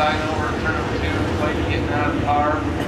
side over, turn over two, like getting out of the car.